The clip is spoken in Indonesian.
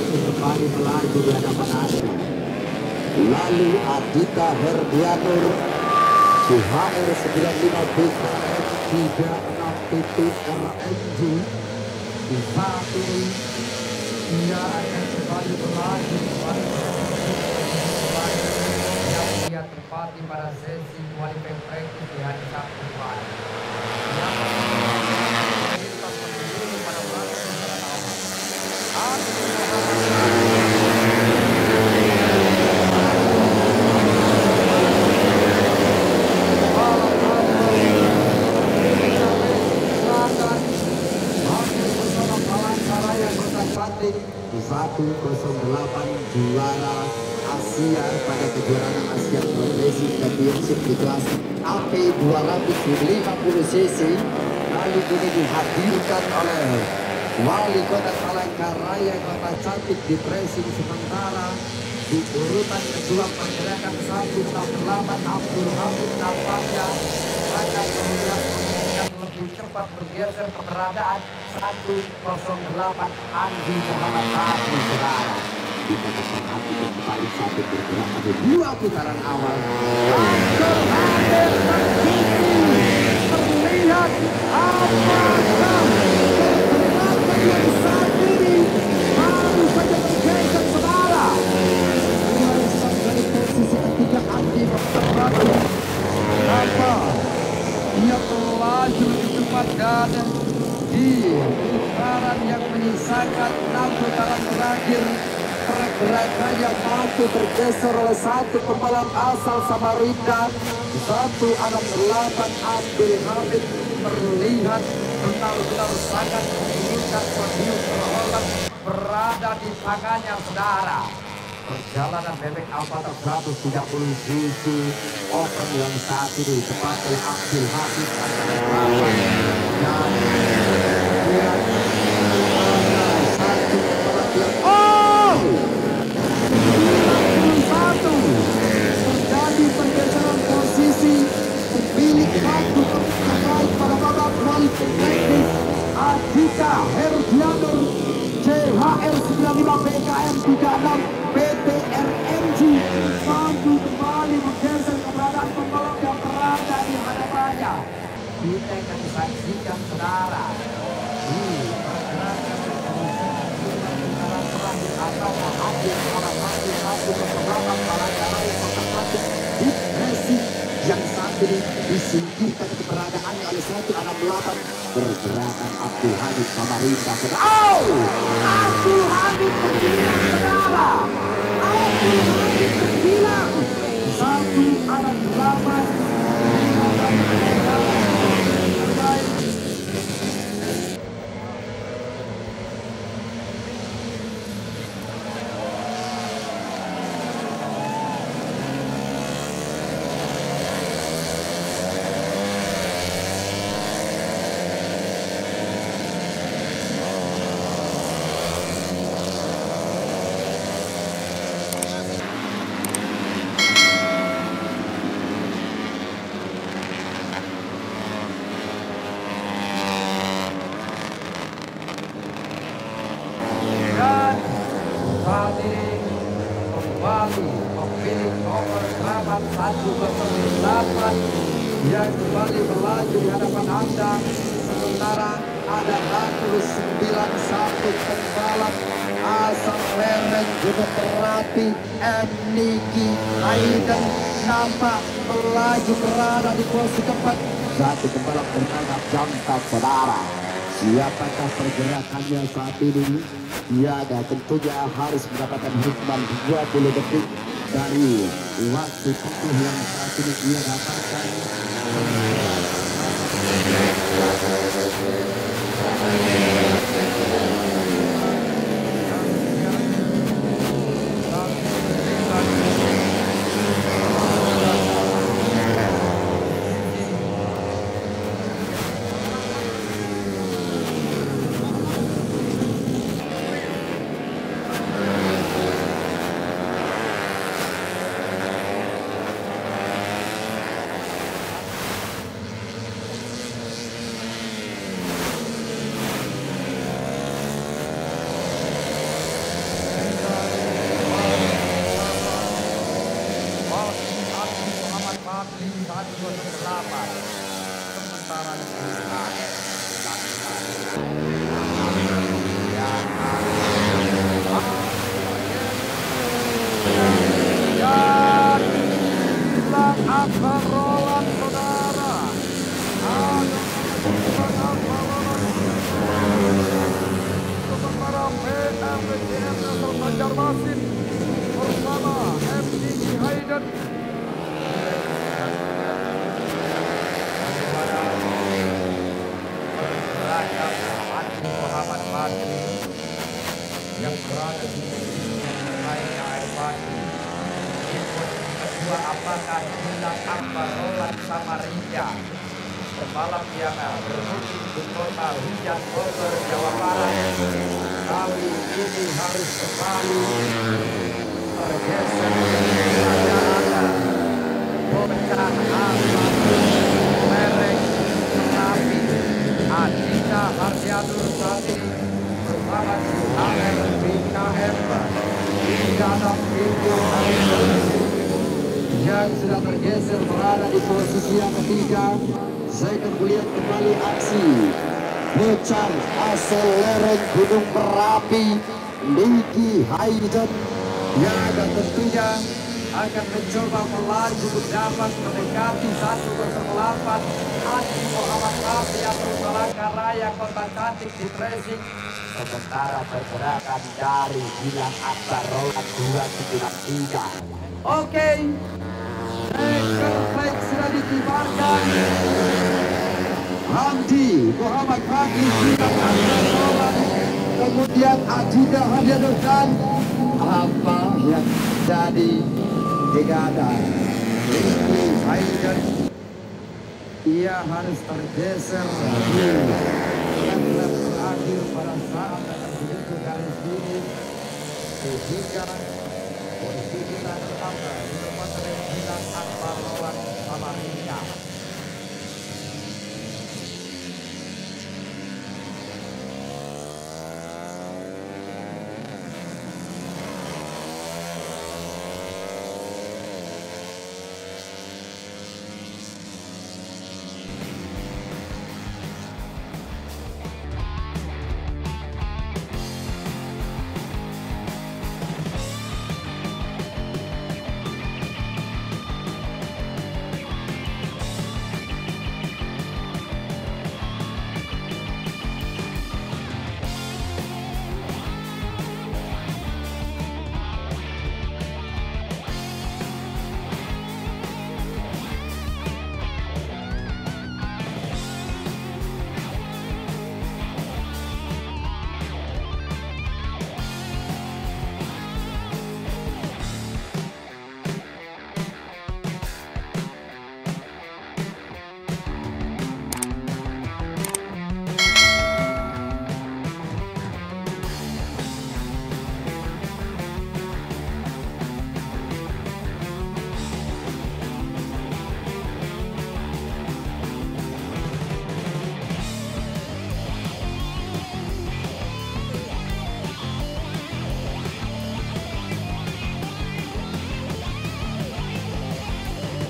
di hadapan Adi. Lalu Adita Herdianur CHR 95 BKM 36 PT RMJ di saat ini dia akan kembali berlaju kembali terpati pada sesi qualifying practice di hari Sabtu kemarin. Yang lintas menuju pada belakang awal. di 108 juara Asia pada kejuaraan Asia Racing Championship di kelas AP 250 cc. Lalu ini dihadirkan oleh Wali Kota Palangkaraya Kota Cantik di racing sementara. Di urutan kedua pergerakan 168 Abdul Hamid nampaknya akan kemudian lebih cepat bergeser keberadaan 108 Andi Muhammad Tadi saudara kita kembali satu bergerak pada dua putaran awal. Terlihat apakah pergerakan yang saat ini baru saja bergeser saudara dari posisi ketiga Andi berterbangan apa dia melaju cepat dan di putaran yang menyisakan enam putaran terakhir pergerakan yang mampu bergeser oleh satu pembalap asal Samarinda. Satu anak delapan Abdul Hamid terlihat benar-benar sangat menginginkan podium terhormat berada di tangannya saudara perjalanan bebek Alphata 130 cc open yang saat ini dipakai Abdul Hamid antara dan hadapannya. Kita akan saksikan saudara racing yang saat ini disingkirkan keberadaannya oleh satu anak delapan pergerakan Abdul Hamid Samarinda Oh! Abdul Hamid terbilang saudara Abdul Hamid Satu anak delapan Terbaik dan saat ini kembali pemilik nomor 8108 yang kembali berlaju di hadapan Anda ada 191 pembalap asal Medan juga terapi M. Niki Aiden nampak melaju berada di posisi keempat. Satu pembalap bernama Jangkap Saudara. Siapakah pergerakannya saat ini? Dia ada tentunya harus mendapatkan hukuman 20 detik dari waktu tempuh yang saat ini dia dapatkan Andi Muhammad Badri yang berada di lainnya air batu kedua apakah hilang akbar Roland Samarinda pembalap yang bermukim di kota Hujan Bogor Jawa Barat kali ini harus kembali yang sudah bergeser berada di posisi yang ketiga. Saya akan melihat kembali aksi pecah asal lereng Gunung Merapi Niki Hayden yang akan tentunya akan mencoba melaju dapat mendekati 108 Adi Muhammad Rafi yang Palangka Raya Kota Cantik di Tracing. Sementara pergerakan dari Gilang Akbar Roland 293 Oke. Second flag sudah dikibarkan. Hamdi Muhammad Hadi Gilang Akbar Roland kemudian Adinda Hadiadukan apa yang jadi digada Niki Hayden ia harus tergeser. Di lap terakhir pada saat begitu garis finish sehingga